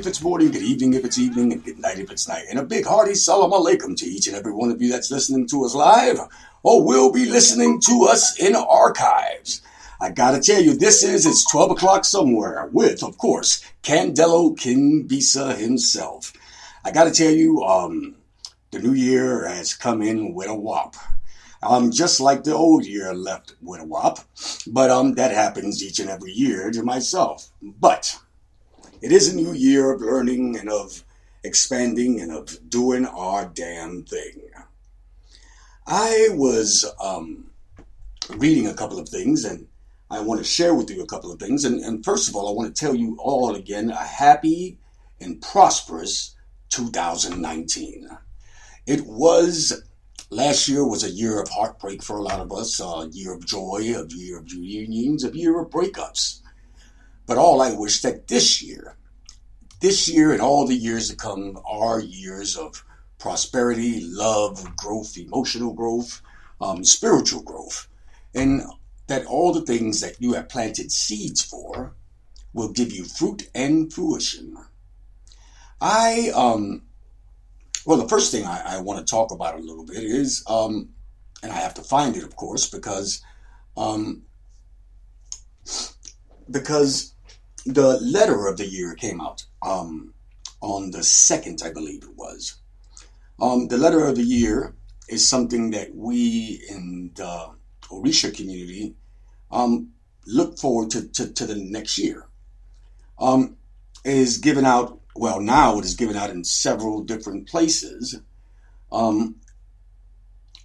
if it's morning, good evening if it's evening, and good night if it's night. And a big hearty salam alaikum to each and every one of you that's listening to us live or will be listening to us in archives. I gotta tell you, this is It's 12 o'clock somewhere with, of course, Candelo Kimbisa himself. I gotta tell you, um, the new year has come in with a whop. Um, just like the old year left with a whop. But um, that happens each and every year to myself. But it is a new year of learning and of expanding and of doing our damn thing. I was um, reading a couple of things and I want to share with you a couple of things. And, and first of all, I want to tell you all again a happy and prosperous 2019. It was last year was a year of heartbreak for a lot of us, a year of joy, a year of reunions, a year of breakups. But all I wish that this year, this year and all the years to come are years of prosperity, love, growth, emotional growth, um, spiritual growth, and that all the things that you have planted seeds for will give you fruit and fruition. I, um, well, the first thing I, I want to talk about a little bit is, um, and I have to find it, of course, because, um, because the letter of the year came out um, on the second, I believe it was. Um, the letter of the year is something that we in the Orisha community um, look forward to, to, to, the next year. Um, is given out, well, now it is given out in several different places. Um,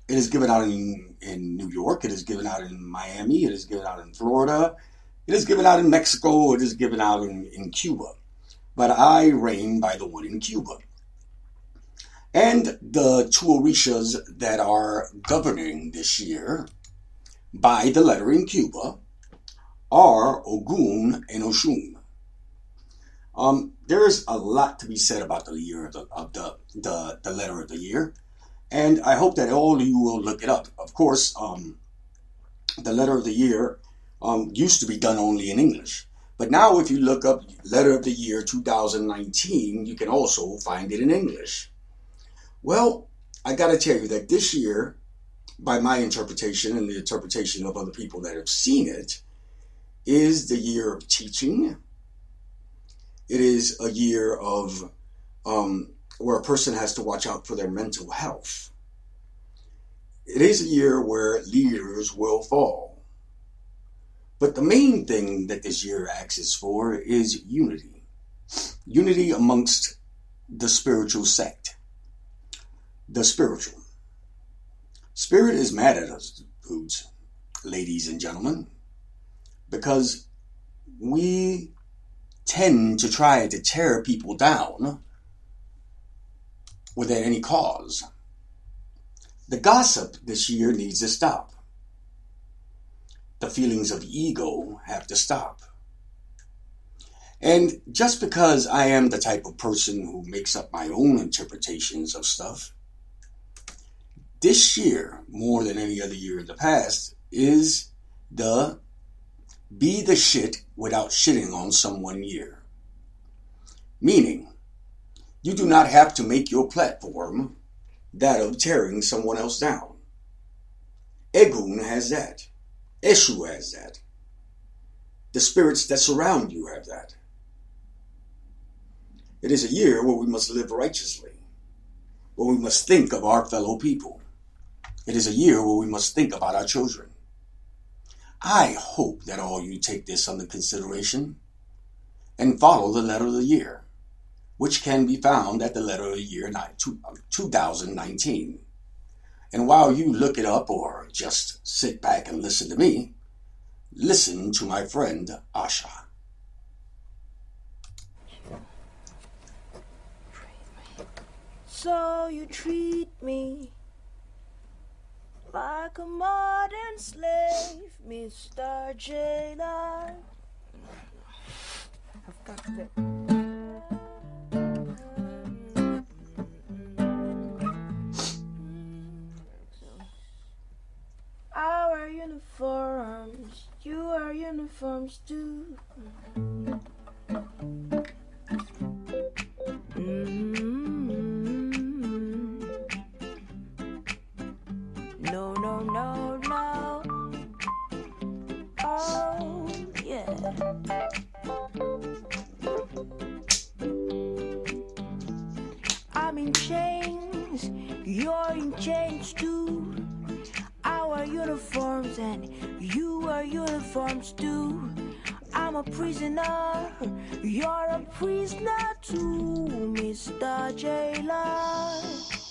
it is given out in, in New York, it is given out in Miami, it is given out in Florida, it is given out in Mexico. It is given out in, in Cuba. But I reign by the one in Cuba. And the two Orishas that are governing this year by the letter in Cuba are Ogun and Oshun. Um, there's a lot to be said about the year of the, of the, the, the letter of the year. And I hope that all of you will look it up. Of course, um, the letter of the year um, used to be done only in English. But now, if you look up Letter of the Year 2019, you can also find it in English. Well, I got to tell you that this year, by my interpretation and the interpretation of other people that have seen it, is the year of teaching. It is a year of um, where a person has to watch out for their mental health. It is a year where leaders will fall. But the main thing that this year asks for is unity. Unity amongst the spiritual sect. The spiritual. Spirit is mad at us, foods, ladies and gentlemen, because we tend to try to tear people down without any cause. The gossip this year needs to stop the feelings of ego have to stop. And just because I am the type of person who makes up my own interpretations of stuff, this year, more than any other year in the past, is the be the shit without shitting on someone year. Meaning, you do not have to make your platform that of tearing someone else down. Egun has that. Eshu has that. The spirits that surround you have that. It is a year where we must live righteously, where we must think of our fellow people. It is a year where we must think about our children. I hope that all you take this under consideration and follow the letter of the year, which can be found at the letter of the year 2019. Um, And while you look it up or just sit back and listen to me, listen to my friend Asa. So you treat me like a modern slave, Mr. Jailer. I've got to. are uniforms, you are uniforms too. Mm-hmm. No, no, no, no. Oh yeah. I'm in chains, you're in chains too. Uniforms and you are uniforms too. I'm a prisoner, you're a prisoner too, Mr. Jailer.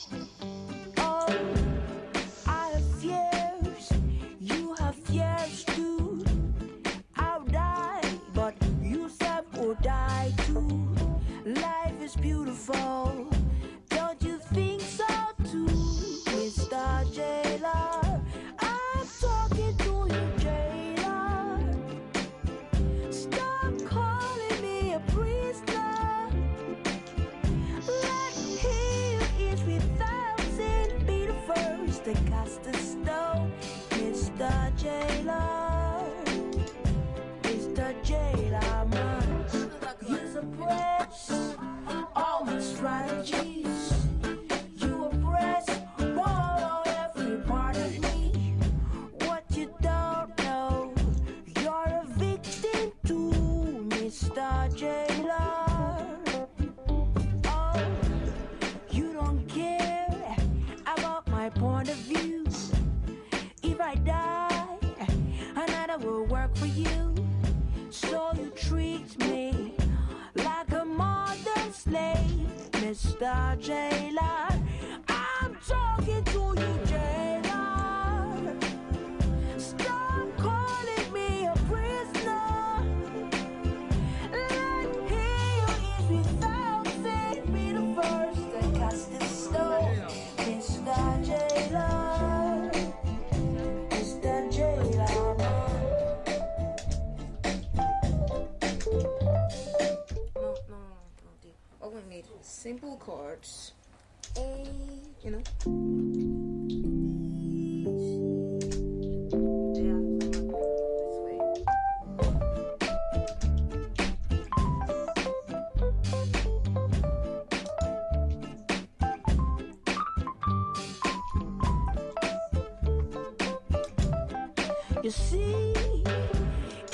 You see,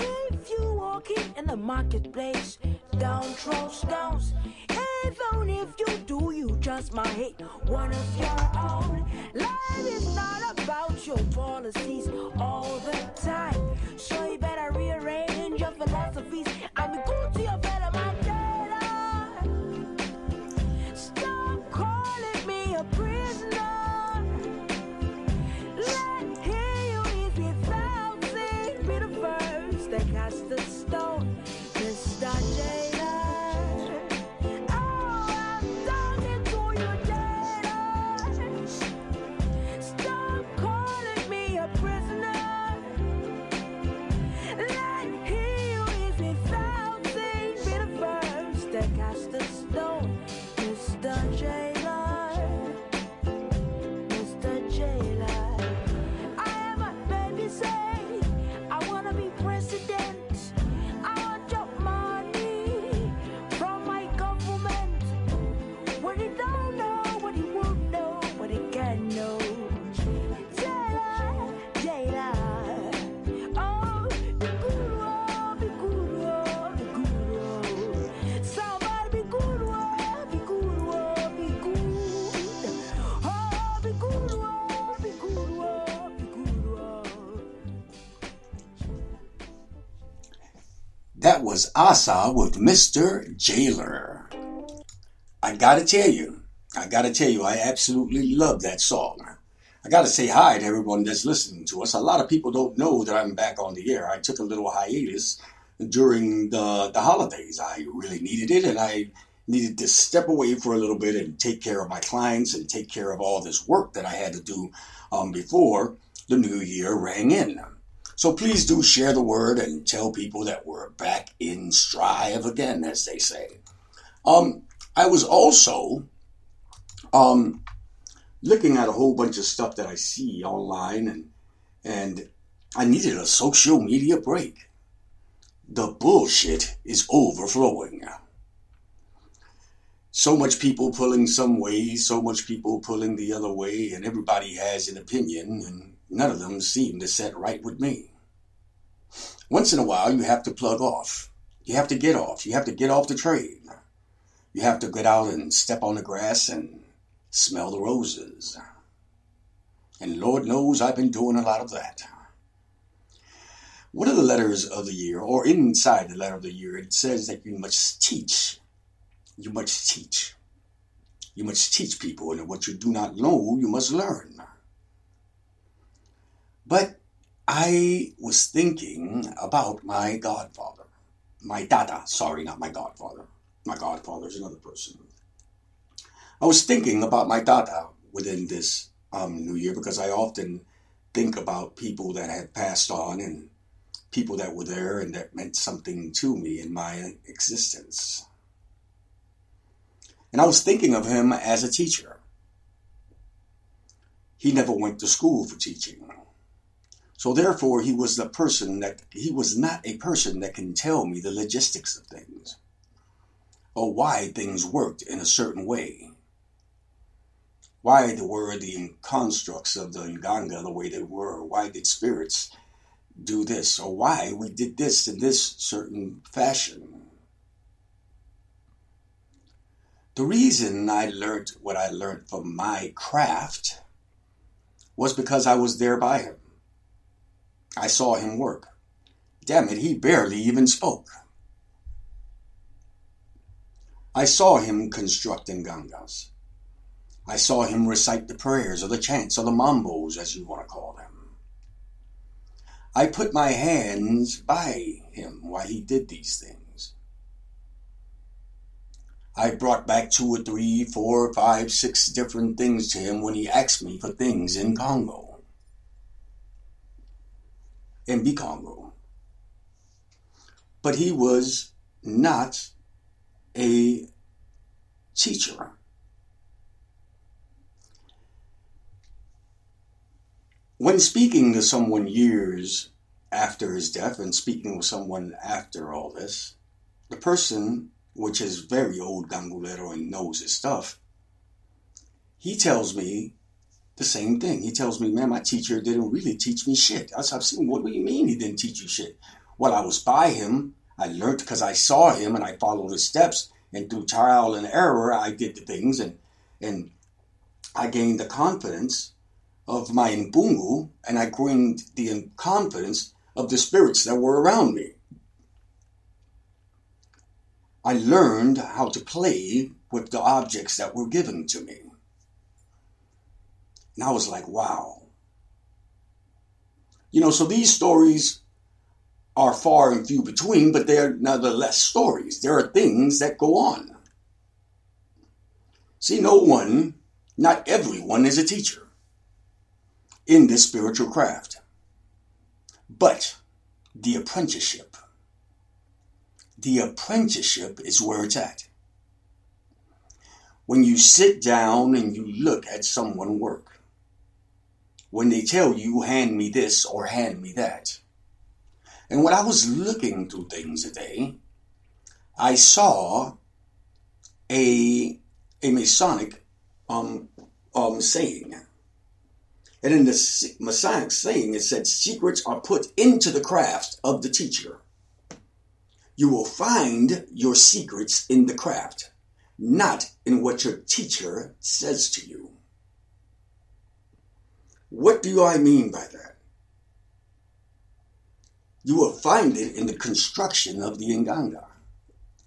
if you walking in the marketplace, down throw stones. Even if you do, you just might hit one of your own. Life is not about your policies all the time. Asa with Mr. Jailer. I gotta tell you, I gotta tell you, I absolutely love that song. I gotta say hi to everyone that's listening to us. A lot of people don't know that I'm back on the air. I took a little hiatus during the, the holidays. I really needed it and I needed to step away for a little bit and take care of my clients and take care of all this work that I had to do um, before the new year rang in. So please do share the word and tell people that we're back in strive again, as they say. Um, I was also um, looking at a whole bunch of stuff that I see online, and and I needed a social media break. The bullshit is overflowing. So much people pulling some way, so much people pulling the other way, and everybody has an opinion, and none of them seem to set right with me. Once in a while, you have to plug off. You have to get off. You have to get off the train. You have to get out and step on the grass and smell the roses. And Lord knows I've been doing a lot of that. One of the letters of the year, or inside the letter of the year, it says that you must teach. You must teach. You must teach people, and what you do not know, you must learn. But I was thinking about my godfather, my dada, sorry, not my godfather. My godfather is another person. I was thinking about my dada within this um, new year because I often think about people that had passed on and people that were there and that meant something to me in my existence. And I was thinking of him as a teacher. He never went to school for teaching. So therefore, he was the person that, he was not a person that can tell me the logistics of things or why things worked in a certain way. Why were the constructs of the Nganga the way they were? Why did spirits do this or why we did this in this certain fashion. The reason I learned what I learned from my craft was because I was there by him. I saw him work. Damn it, he barely even spoke. I saw him construct Ngangas. I saw him recite the prayers or the chants or the mambos, as you want to call them. I put my hands by him while he did these things. I brought back two or three, four, five, six different things to him when he asked me for things in Congo. In B Congo. But he was not a teacher. When speaking to someone years after his death and speaking with someone after all this, the person, which is very old Ngangulero and knows his stuff, he tells me the same thing. He tells me, man, my teacher didn't really teach me shit. I said, what do you mean he didn't teach you shit? Well, I was by him. I learned because I saw him and I followed his steps. And through trial and error, I did the things and, and I gained the confidence of my Mbungu and I gained the confidence of the spirits that were around me. I learned how to play with the objects that were given to me. And I was like, wow. You know, so these stories are far and few between, but they're nonetheless stories. There are things that go on. See, no one, not everyone is a teacher in this spiritual craft. But the apprenticeship, the apprenticeship is where it's at. When you sit down and you look at someone work, when they tell you, hand me this or hand me that. And when I was looking through things today, I saw a, a Masonic um, um, saying and in the Masonic saying, it said, secrets are put into the craft of the teacher. You will find your secrets in the craft, not in what your teacher says to you. What do I mean by that? You will find it in the construction of the Nganga.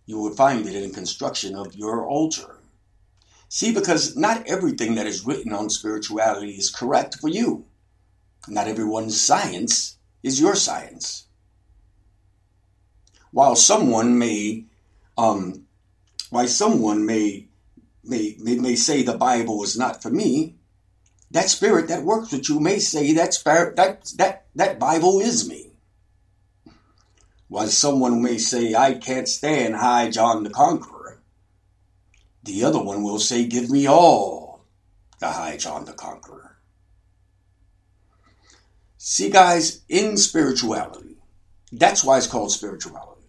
You will find it in the construction of your altar. See, because not everything that is written on spirituality is correct for you. Not everyone's science is your science. While someone may, um, while someone may, may, may, may say the Bible is not for me, that spirit that works with you may say that spirit, that, that, that Bible is me. While someone may say, I can't stand High John the Conqueror, the other one will say, Give me all the High John the Conqueror. See, guys, in spirituality, that's why it's called spirituality.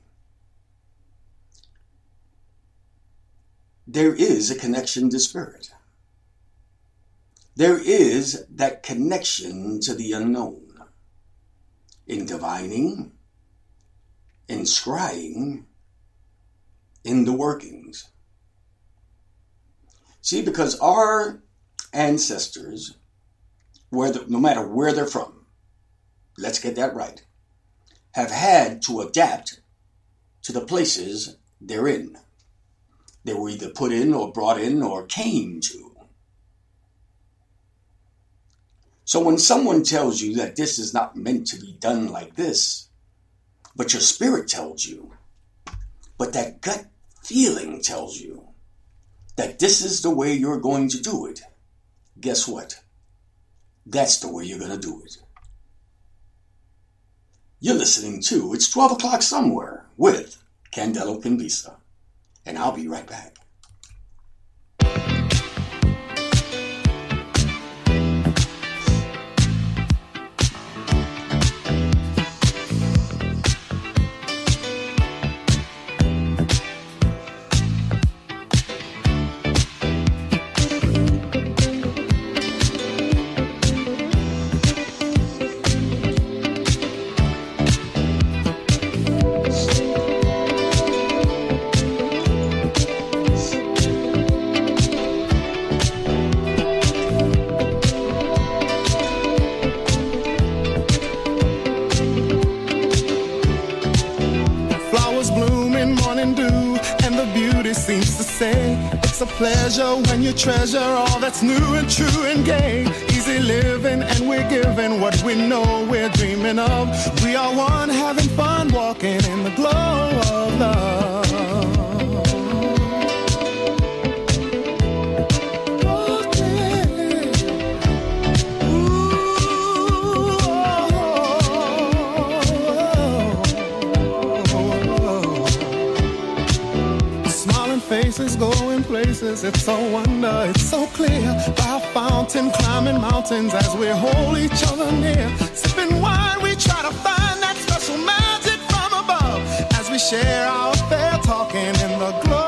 There is a connection to spirit. There is that connection to the unknown in divining, in scrying, in the workings. See, because our ancestors, whether, no matter where they're from, let's get that right, have had to adapt to the places they're in. They were either put in or brought in or came to. So when someone tells you that this is not meant to be done like this, but your spirit tells you, but that gut feeling tells you that this is the way you're going to do it, guess what? That's the way you're going to do it. You're listening to It's 12 O'Clock Somewhere with Candelo Kimbisa, and I'll be right back. Flowers bloom in morning dew, and the beauty seems to say it's a pleasure when you treasure all that's new and true and gay. Easy living, and we're giving what we know we're dreaming of. We are one, having fun, walking in the glow of love. It's so wonder, it's so clear. By fountain, climbing mountains as we hold each other near. Sipping wine, we try to find that special magic from above. As we share our affair, talking in the glow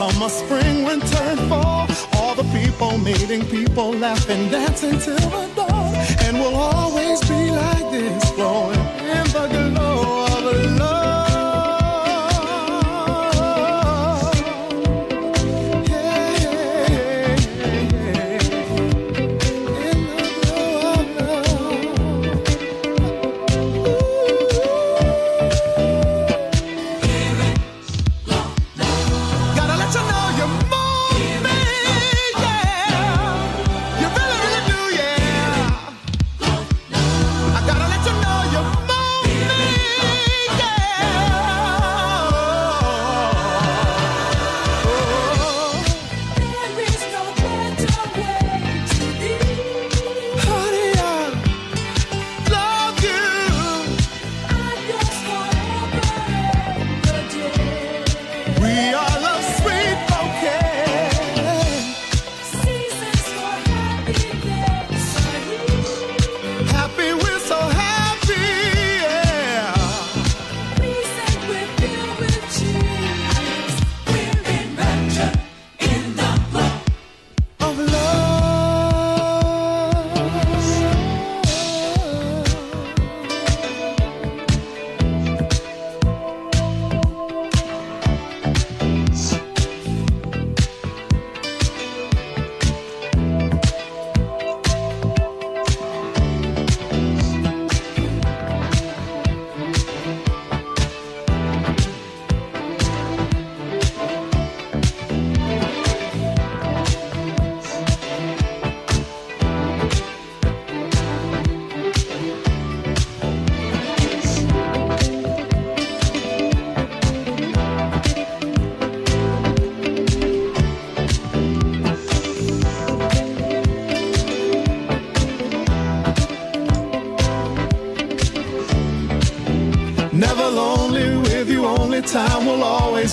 summer, spring, winter, and fall. All the people meeting people, laughing, dancing till the dawn.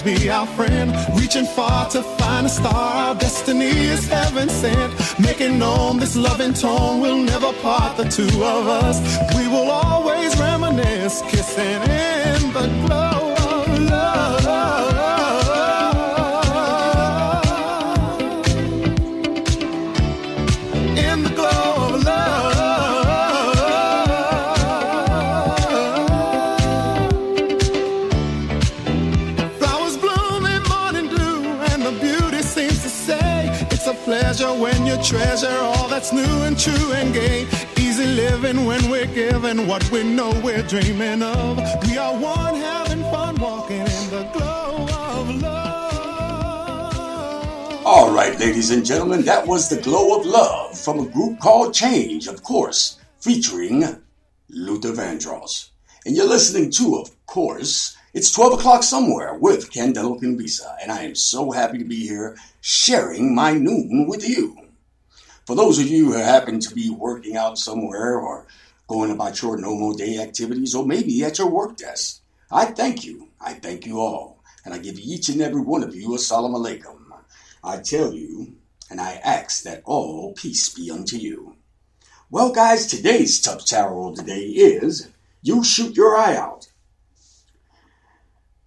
Be our friend. Reaching far to find a star, our destiny is heaven sent. Making known this loving tone We'll never part the two of us. We will always reminisce, kissing in the glow treasure all that's new and true and gay. Easy living when we're given what we know we're dreaming of. We are one having fun walking in the glow of love. All right, ladies and gentlemen, that was The Glow of Love from a group called Change, of course, featuring Luther Vandross. And you're listening to, of course, it's 12 o'clock somewhere with Candelo Kimbisa, and I am so happy to be here sharing my noon with you. For those of you who happen to be working out somewhere or going about your normal day activities, or maybe at your work desk, I thank you. I thank you all. And I give each and every one of you a salam alaikum. I tell you, and I ask that all peace be unto you. Well, guys, today's tough tarot of the day is you shoot your eye out.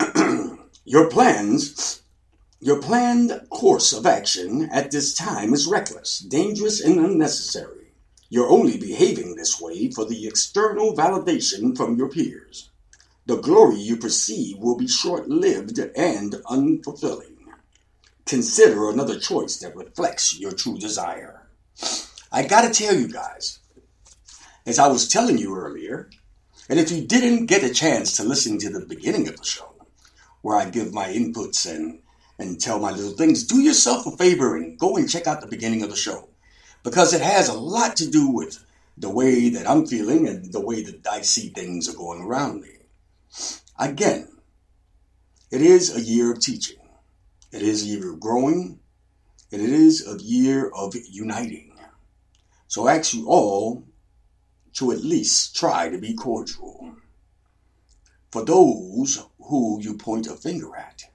your plans, your planned course of action at this time is reckless, dangerous, and unnecessary. You're only behaving this way for the external validation from your peers. The glory you perceive will be short lived and unfulfilling. Consider another choice that reflects your true desire. I gotta tell you guys, as I was telling you earlier, and if you didn't get a chance to listen to the beginning of the show, where I give my inputs and, and tell my little things, do yourself a favor and go and check out the beginning of the show. Because it has a lot to do with the way that I'm feeling and the way that I see things are going around me. Again, it is a year of teaching. It is a year of growing, and it is a year of uniting. So I ask you all to at least try to be cordial. For those who you point a finger at,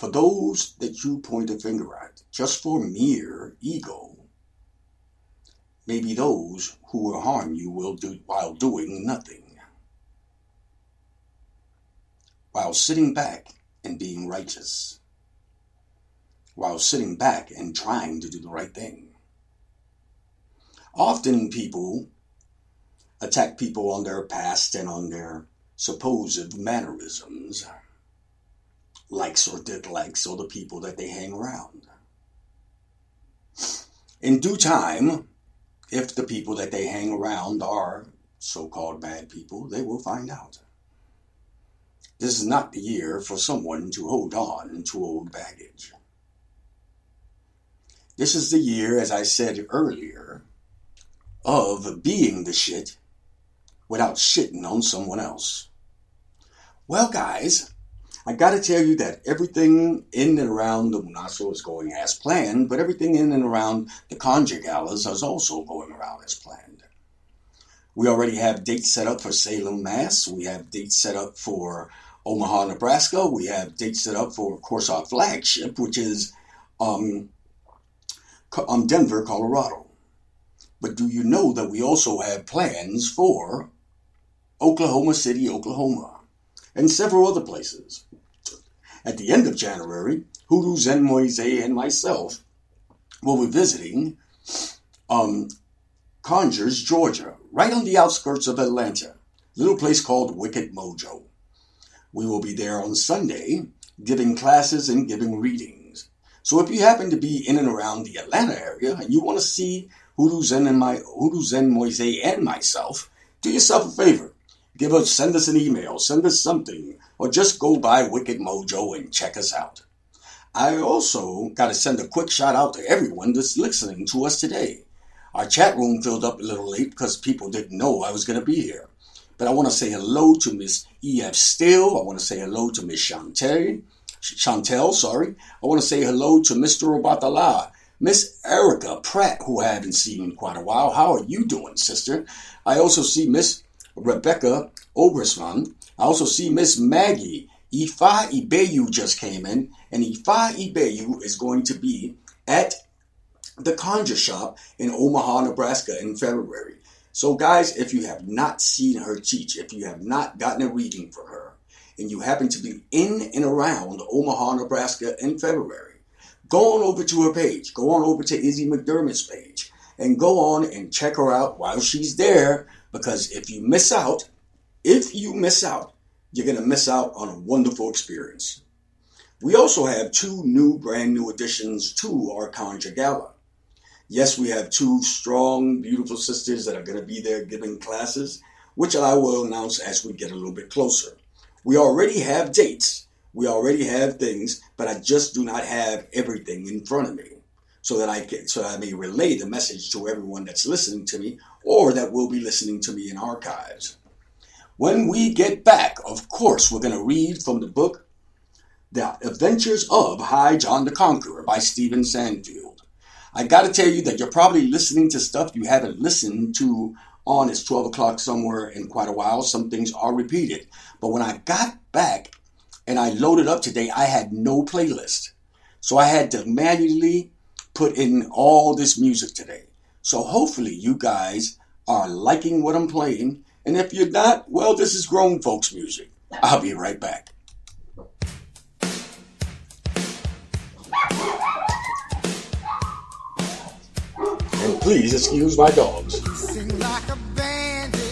for those that you point a finger at, just for mere ego, maybe those who will harm you will do while doing nothing, while sitting back and being righteous, while sitting back and trying to do the right thing. Often people attack people on their past and on their supposed mannerisms, likes or dislikes, or the people that they hang around. In due time, if the people that they hang around are so called bad people, they will find out. This is not the year for someone to hold on to old baggage. This is the year, as I said earlier, of being the shit without shitting on someone else. Well, guys, I gotta tell you that everything in and around the Munanso is going as planned, but everything in and around the Conjure Galas is also going around as planned. We already have dates set up for Salem, Mass. We have dates set up for Omaha, Nebraska. We have dates set up for, of course, our flagship, which is um, um, Denver, Colorado. But do you know that we also have plans for Oklahoma City, Oklahoma, and several other places? At the end of January, Hoodoo Sen Moise and myself will be visiting um, Conyers, Georgia, right on the outskirts of Atlanta, little place called Wicked Mojo. We will be there on Sunday giving classes and giving readings. So if you happen to be in and around the Atlanta area and you want to see Hoodoo Sen and my Hoodoo Sen Moise and myself, do yourself a favor. Give us send us an email, send us something, or just go by Wicked Mojo and check us out. I also got to send a quick shout out to everyone that's listening to us today. Our chat room filled up a little late because people didn't know I was going to be here. But I want to say hello to Miss E.F. Still. I want to say hello to Miss Chantel. Chantel, sorry. I want to say hello to Mr. Obatala. Miss Erica Pratt, who I haven't seen in quite a while. How are you doing, sister? I also see Miss Rebecca Obersman. I also see Miss Maggie. Ifa Ibeyu just came in, and Ifa Ibeyu is going to be at the Conjure Shop in Omaha, Nebraska in February. So, guys, if you have not seen her teach, if you have not gotten a reading from her, and you happen to be in and around Omaha, Nebraska in February, go on over to her page. Go on over to Izzy McDermott's page and go on and check her out while she's there because if you miss out, if you miss out, you're going to miss out on a wonderful experience. We also have two new, brand new additions to our Conjure Gala. Yes, we have two strong, beautiful sisters that are going to be there giving classes, which I will announce as we get a little bit closer. We already have dates, we already have things, but I just do not have everything in front of me so that I can, so I may relay the message to everyone that's listening to me or that will be listening to me in archives. When we get back, of course, we're going to read from the book The Adventures of High John the Conqueror by Stephen Sanfield. I got to tell you that you're probably listening to stuff you haven't listened to on It's 12 o'clock somewhere in quite a while. Some things are repeated. But when I got back and I loaded up today, I had no playlist. So I had to manually put in all this music today. So hopefully you guys are liking what I'm playing. And if you're not, well, this is grown folks music. I'll be right back. And please excuse my dogs. Like a bandit,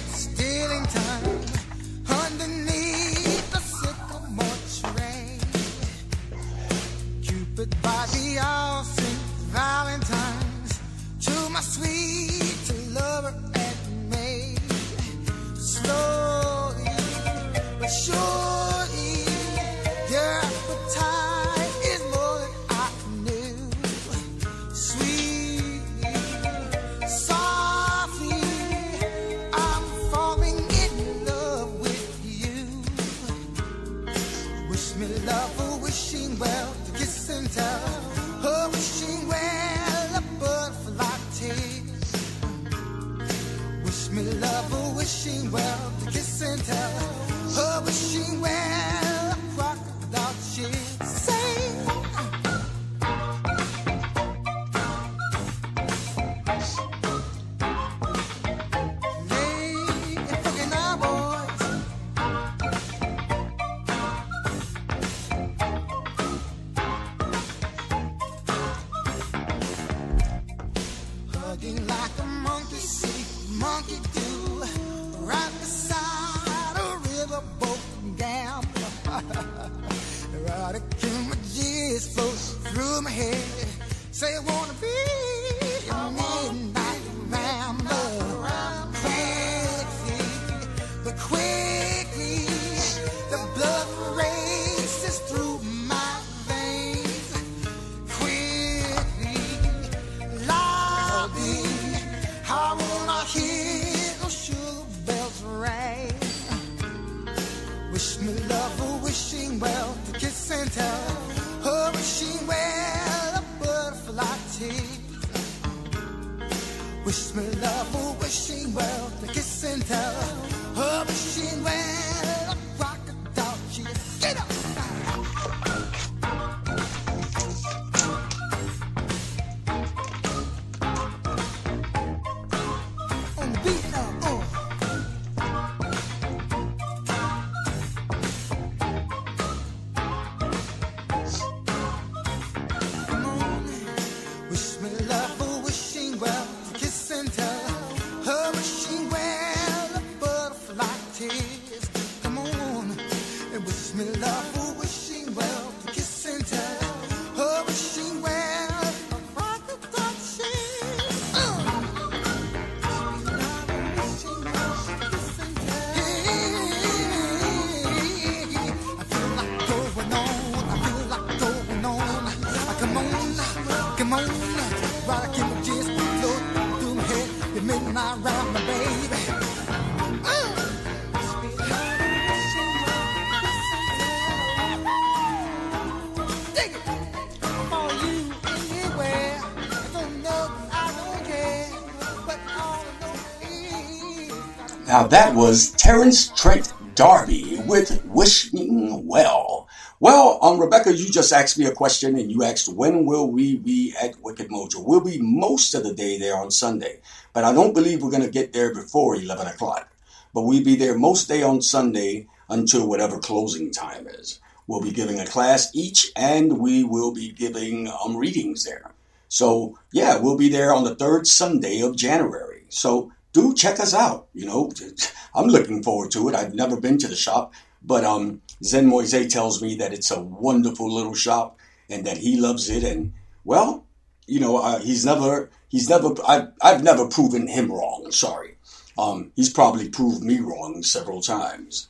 Now that was Terence Trent D'Arby with Wishing Well. Well, um, Rebecca, you just asked me a question and you asked when will we be at Wicked Mojo? We'll be most of the day there on Sunday, but I don't believe we're going to get there before 11 o'clock. But we'll be there most day on Sunday until whatever closing time is. We'll be giving a class each and we will be giving um, readings there. So, yeah, we'll be there on the third Sunday of January. So, do check us out. You know, I'm looking forward to it. I've never been to the shop, but um, Sen Moise tells me that it's a wonderful little shop and that he loves it. And well, you know, uh, he's never, he's never, I've, I've never proven him wrong. Sorry. Um, he's probably proved me wrong several times.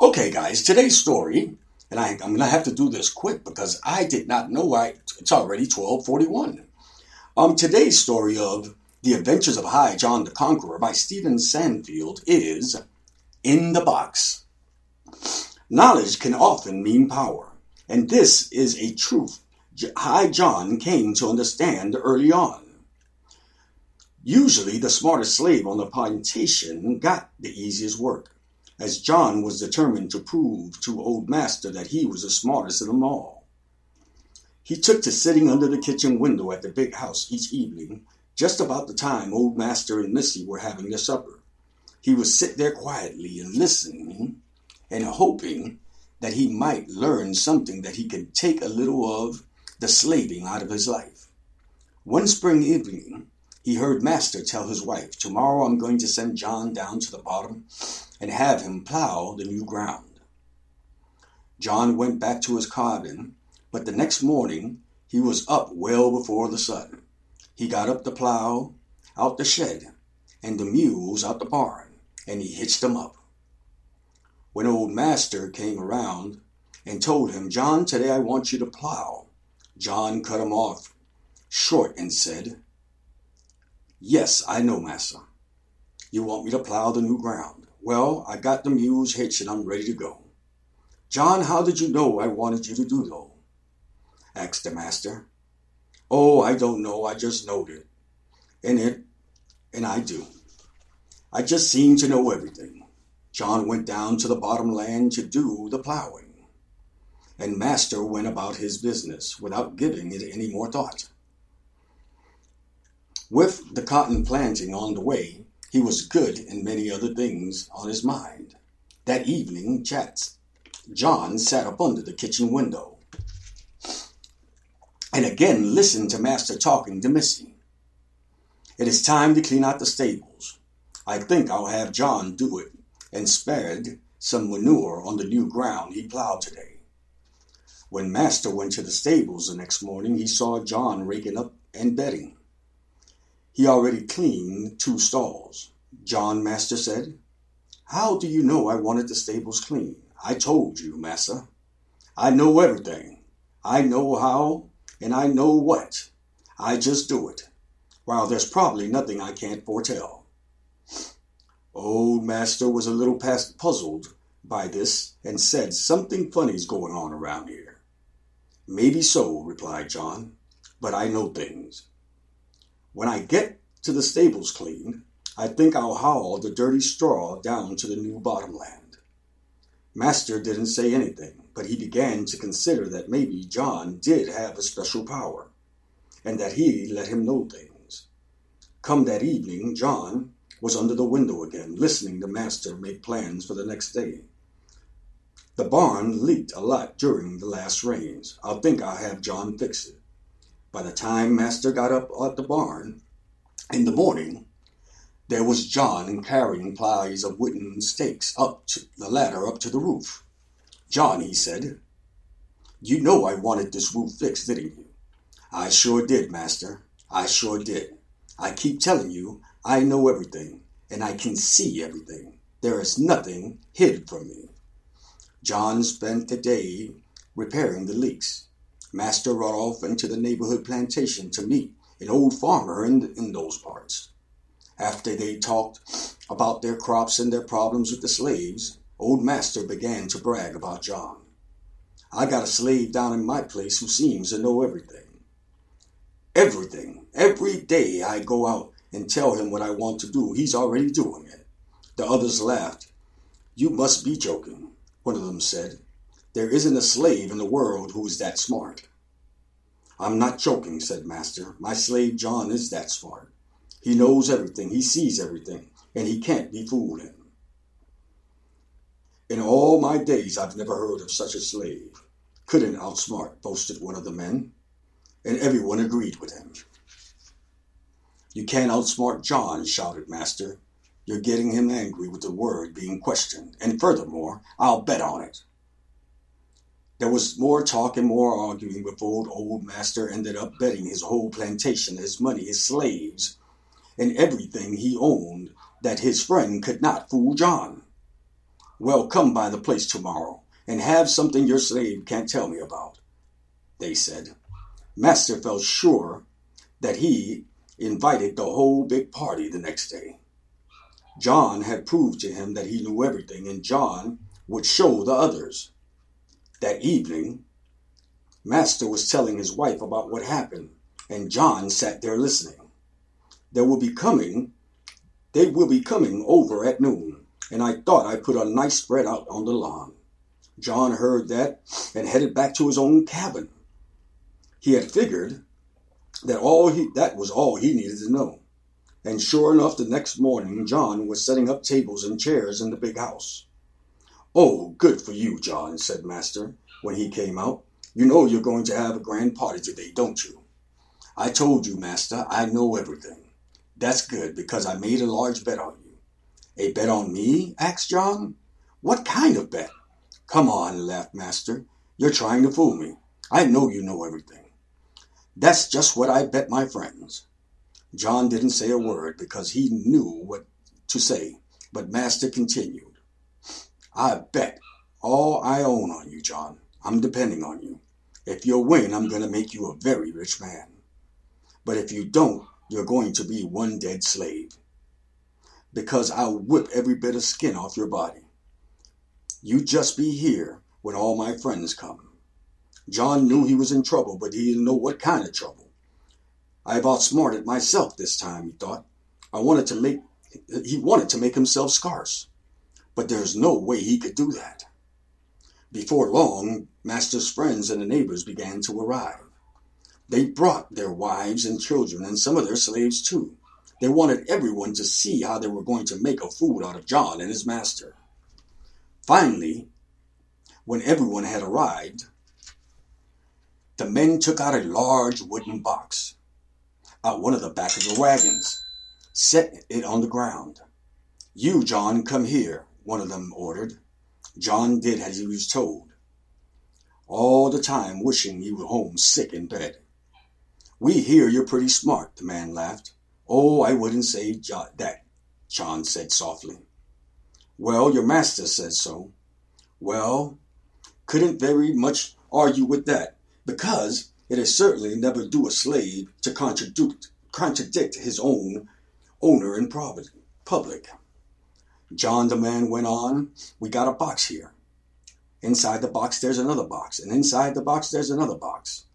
Okay, guys, today's story, and I, I'm going to have to do this quick because I did not know I, it's already 1241. Um, today's story of the Adventures of High John the Conqueror by Stephen Sanfield is In the Box. Knowledge can often mean power, and this is a truth High John came to understand early on. Usually, the smartest slave on the plantation got the easiest work, as John was determined to prove to Old Master that he was the smartest of them all. He took to sitting under the kitchen window at the big house each evening just about the time old master and Missy were having their supper. He would sit there quietly and listening and hoping that he might learn something that he could take a little of the slaving out of his life. One spring evening, he heard Master tell his wife, Tomorrow I'm going to send John down to the bottom and have him plow the new ground. John went back to his cabin, but the next morning he was up well before the sun. He got up the plow out the shed and the mules out the barn, and he hitched them up. When old master came around and told him, John, today I want you to plow, John cut him off short and said, Yes, I know, massa. You want me to plow the new ground. Well, I got the mules hitched and I'm ready to go. John, how did you know I wanted you to do though? asked the master. Oh, I don't know. I just know it. And it, and I do. I just seem to know everything. John went down to the bottom land to do the plowing, and Master went about his business without giving it any more thought. With the cotton planting on the way, he was good in many other things on his mind. That evening, chats, John sat up under the kitchen window and again listen to Master talking to Missy. It is time to clean out the stables. I think I'll have John do it and spared some manure on the new ground he plowed today. When Master went to the stables the next morning, he saw John raking up and bedding. He already cleaned two stalls. John, Master said, How do you know I wanted the stables clean? I told you, Master. I know everything. I know how and I know what. I just do it, while there's probably nothing I can't foretell. Old Master was a little past puzzled by this and said, Something funny's going on around here. Maybe so, replied John, but I know things. When I get to the stables clean, I think I'll haul the dirty straw down to the new bottomland. Master didn't say anything, but he began to consider that maybe John did have a special power, and that he let him know things. Come that evening, John was under the window again, listening to Master make plans for the next day. The barn leaked a lot during the last rains. I'll think I'll have John fix it. By the time Master got up at the barn in the morning, there was John carrying plies of wooden stakes up to the ladder up to the roof. John, he said, you know I wanted this roof fixed, didn't you? I sure did, master. I sure did. I keep telling you, I know everything, and I can see everything. There is nothing hid from me. John spent the day repairing the leaks. Master rode off into the neighborhood plantation to meet an old farmer in, in those parts. After they talked about their crops and their problems with the slaves, Old Master began to brag about John. I got a slave down in my place who seems to know everything. Everything. Every day I go out and tell him what I want to do, he's already doing it. The others laughed. You must be joking, one of them said. There isn't a slave in the world who is that smart. I'm not joking, said Master. My slave John is that smart. He knows everything, he sees everything, and he can't be fooled in. All my days, I've never heard of such a slave. Couldn't outsmart, boasted one of the men, and everyone agreed with him. You can't outsmart John, shouted Master. You're getting him angry with the word being questioned, and furthermore, I'll bet on it. There was more talk and more arguing before old master ended up betting his whole plantation, his money, his slaves, and everything he owned that his friend could not fool John. Well, come by the place tomorrow and have something your slave can't tell me about, they said. Master felt sure that he invited the whole big party the next day. John had proved to him that he knew everything, and John would show the others. That evening, Master was telling his wife about what happened, and John sat there listening. They will be coming, they will be coming over at noon, and I thought I'd put a nice spread out on the lawn. John heard that and headed back to his own cabin. He had figured that all he that was all he needed to know. And sure enough, the next morning John was setting up tables and chairs in the big house. Oh, good for you, John, said Master when he came out. You know you're going to have a grand party today, don't you? I told you, Master, I know everything. That's good because I made a large bet on you. A bet on me? asked John. What kind of bet? Come on, laughed Master. You're trying to fool me. I know you know everything. That's just what I bet my friends. John didn't say a word because he knew what to say, but Master continued. I bet all I own on you, John. I'm depending on you. If you win, I'm going to make you a very rich man. But if you don't, you're going to be one dead slave. Because I'll whip every bit of skin off your body. You just be here when all my friends come. John knew he was in trouble, but he didn't know what kind of trouble. I've outsmarted myself this time, he thought. I wanted to make he wanted to make himself scarce but there's no way he could do that. Before long, Master's friends and the neighbors began to arrive. They brought their wives and children and some of their slaves too. They wanted everyone to see how they were going to make a fool out of John and his master. Finally, when everyone had arrived, the men took out a large wooden box out one of the back of the wagons, set it on the ground. You, John, come here, one of them ordered. John did as he was told, all the time wishing he were home sick in bed. We hear you're pretty smart, the man laughed. Oh, I wouldn't say that, John said softly. Well, your master says so. Well, couldn't very much argue with that, because it is certainly never do a slave to contradict, contradict his own owner in public. John the man went on, We got a box here. Inside the box, there's another box. And inside the box, there's another box.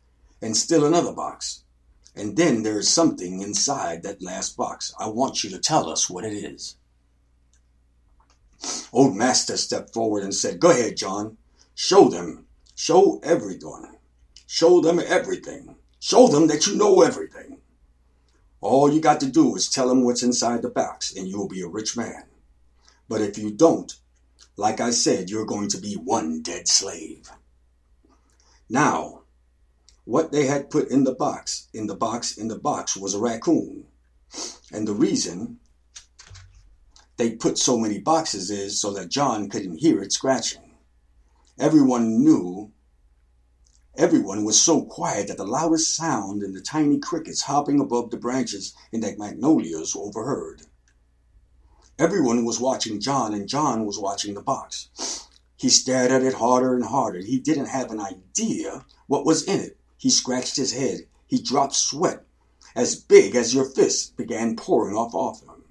And still another box. And then there is something inside that last box. I want you to tell us what it is. Old Master stepped forward and said, Go ahead, John. Show them. Show everyone. Show them everything. Show them that you know everything. All you got to do is tell them what's inside the box, and you'll be a rich man. But if you don't, like I said, you're going to be one dead slave. Now, what they had put in the box, in the box, in the box was a raccoon. And the reason they put so many boxes is so that John couldn't hear it scratching. Everyone knew, everyone was so quiet that the loudest sound and the tiny crickets hopping above the branches in the magnolias overheard. Everyone was watching John, and John was watching the box. He stared at it harder and harder. He didn't have an idea what was in it. He scratched his head. He dropped sweat as big as your fist began pouring off off him.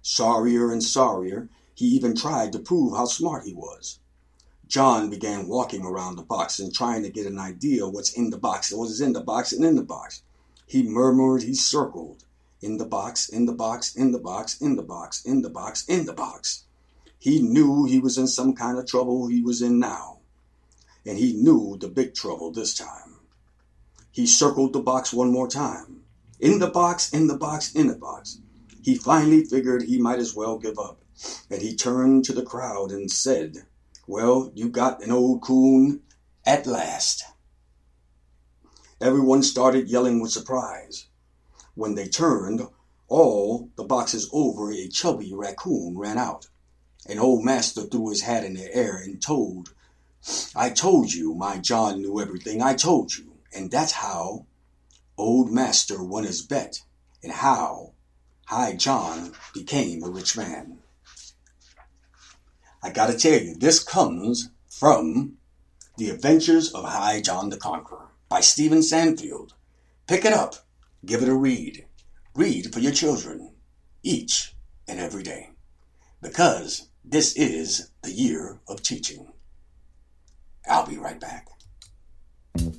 Sorrier and sorrier, he even tried to prove how smart he was. John began walking around the box and trying to get an idea what's in the box, what is in the box, and in the box. He murmured, he circled in the box, in the box, in the box, in the box, in the box, in the box. He knew he was in some kind of trouble he was in now. And he knew the big trouble this time. He circled the box one more time. In the box, in the box, in the box. He finally figured he might as well give up. And he turned to the crowd and said, Well, you got an old coon at last. Everyone started yelling with surprise. When they turned, all the boxes over a chubby raccoon ran out. An old master threw his hat in the air and told, I told you my John knew everything. I told you. And that's how old master won his bet and how High John became a rich man. I gotta tell you, this comes from The Adventures of High John the Conqueror by Stephen Sanfield. Pick it up, give it a read. Read for your children each and every day because this is the year of teaching. I'll be right back. When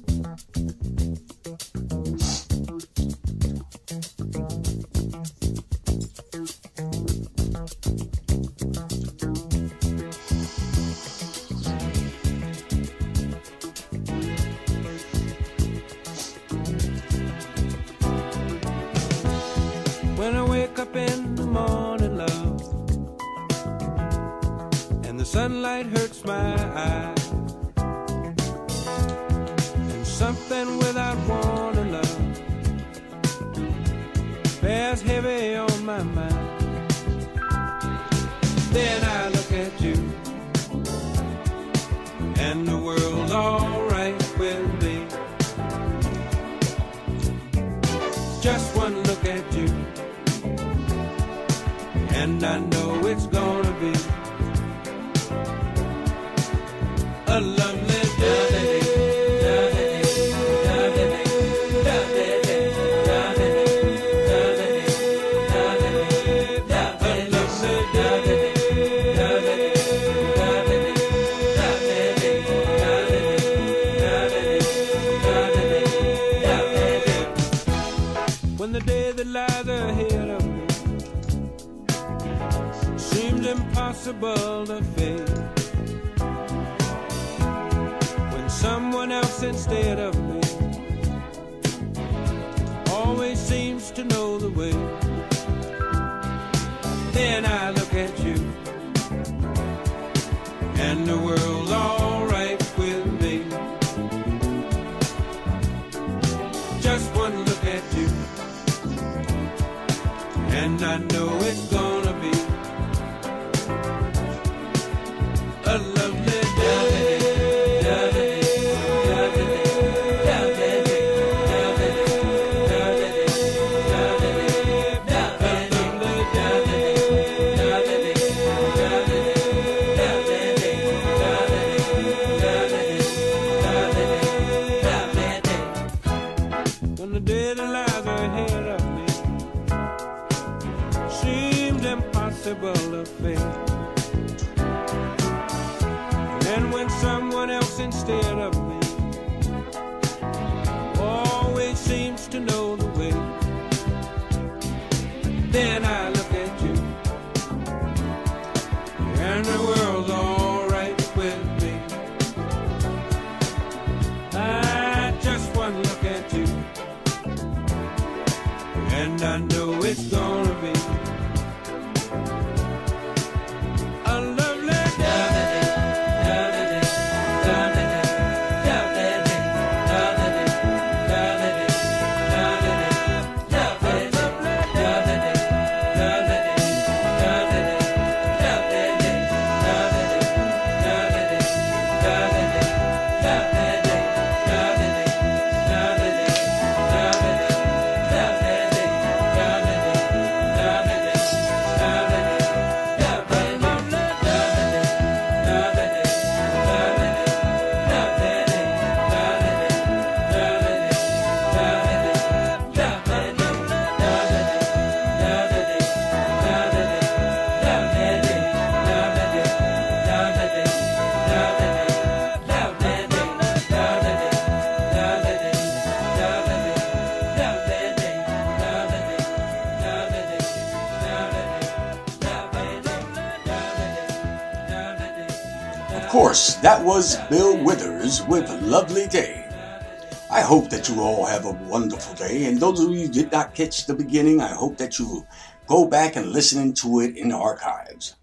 I wake up in course, that was Bill Withers with a Lovely Day. I hope that you all have a wonderful day. And those of you who did not catch the beginning, I hope that you go back and listen to it in the archives.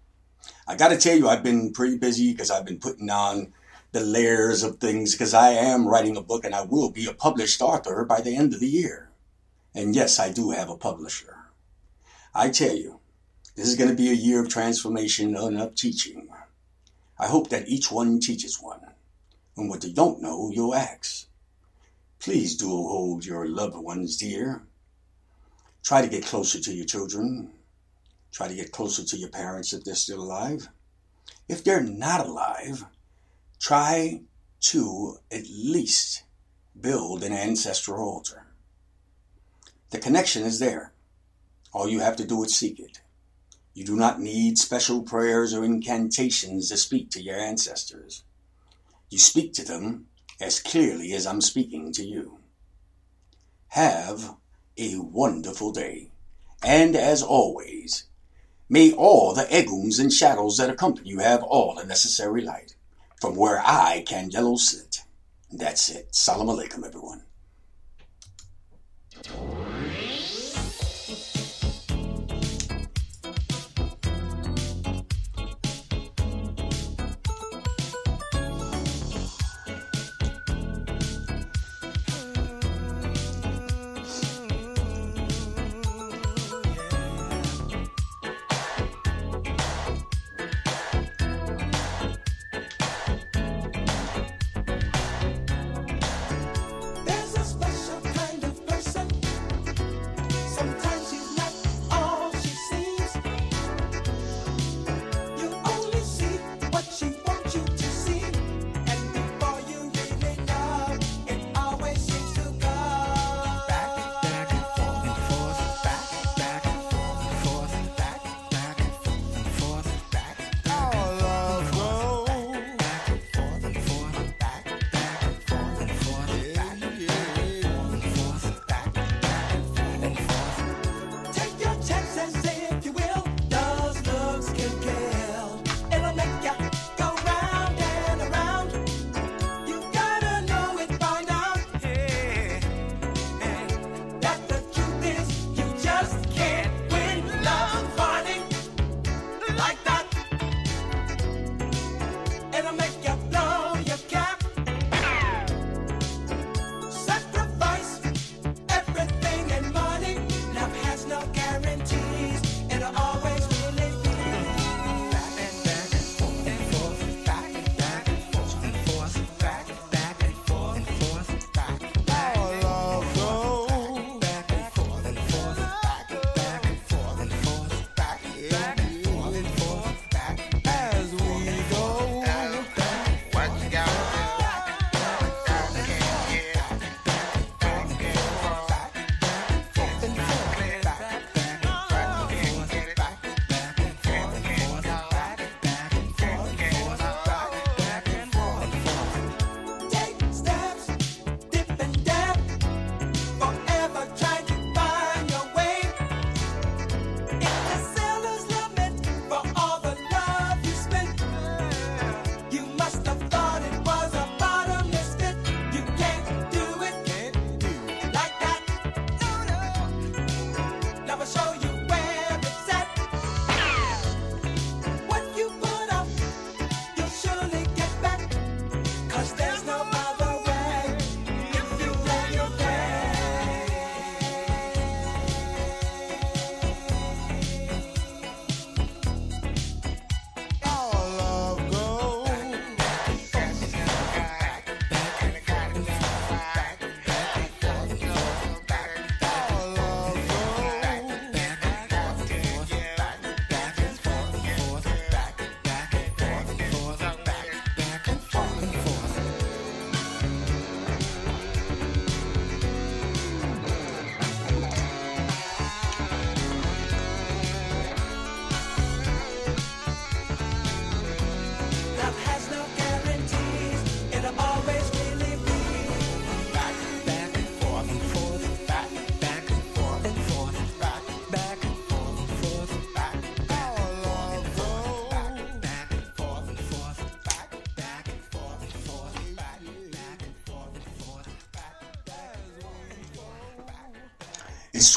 I got to tell you, I've been pretty busy because I've been putting on the layers of things because I am writing a book and I will be a published author by the end of the year. And yes, I do have a publisher. I tell you, this is going to be a year of transformation and of teaching. I hope that each one teaches one. And what you don't know, you'll ask. Please do hold your loved ones dear. Try to get closer to your children. Try to get closer to your parents if they're still alive. If they're not alive, try to at least build an ancestral altar. The connection is there. All you have to do is seek it. You do not need special prayers or incantations to speak to your ancestors. You speak to them as clearly as I'm speaking to you. Have a wonderful day. And as always, may all the egums and shadows that accompany you have all the necessary light. From where I, can Candelo, sit. That's it. Salam alaikum, everyone.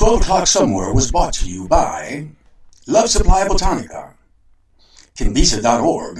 12 o'clock somewhere was brought to you by Love Supply Botanica, Kimbisa.org,